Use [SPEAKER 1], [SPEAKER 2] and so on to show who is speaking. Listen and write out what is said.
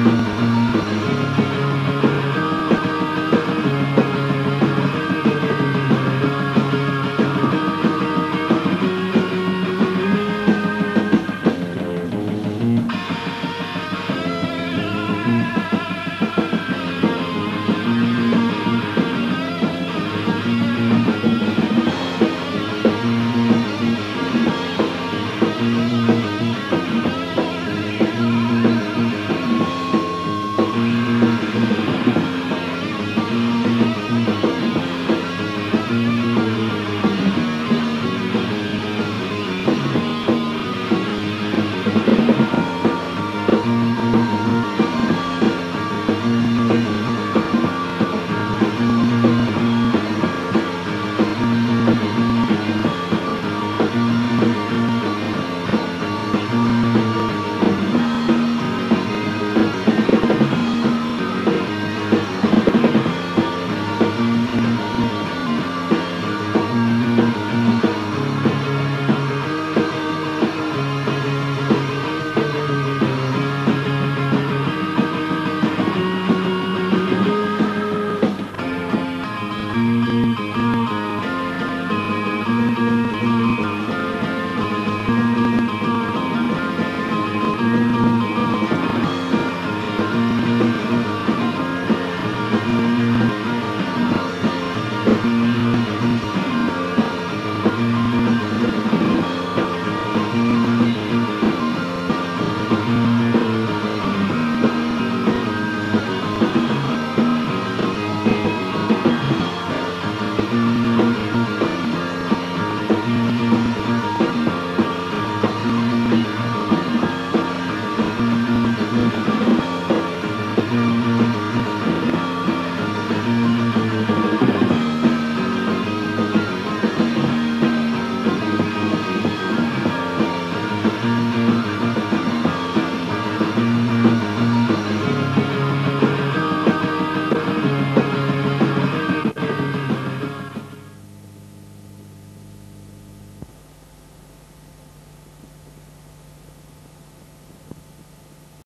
[SPEAKER 1] Mm-hmm.